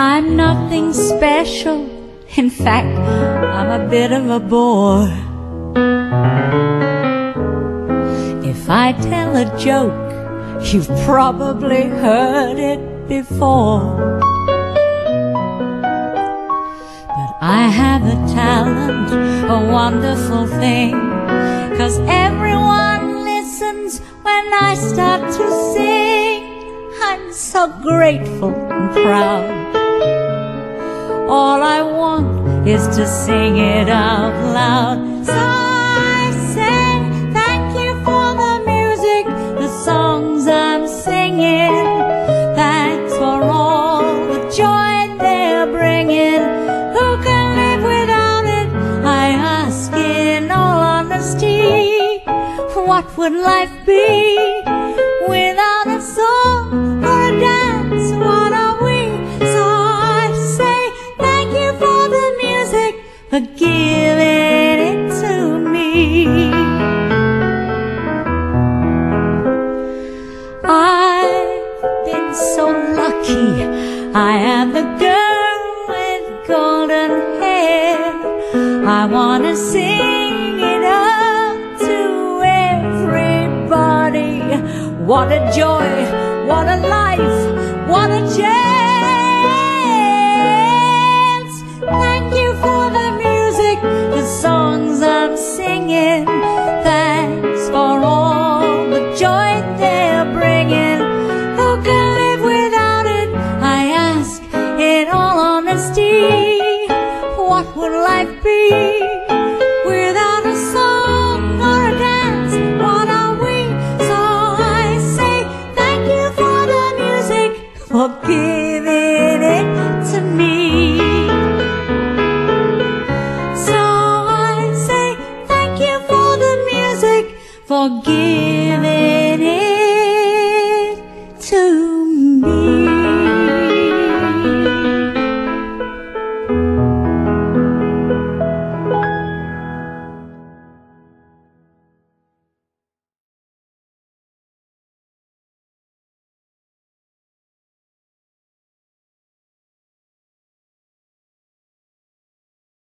I'm nothing special. In fact, I'm a bit of a bore. If I tell a joke, you've probably heard it before. But I have a talent, a wonderful thing, cause everyone listens when I start to sing. I'm so grateful and proud. All I want is to sing it out loud. So I say thank you for the music, the songs I'm singing. Thanks for all the joy they're bringing. Who can live without it? I ask in all honesty. What would life be without for giving it to me. I've been so lucky. I am the girl with golden hair. I wanna sing it up to everybody. What a joy, what a life, what a chance. Thanks for all the joy they're bringing. Who can live without it? I ask in all honesty. What would life be? forgive.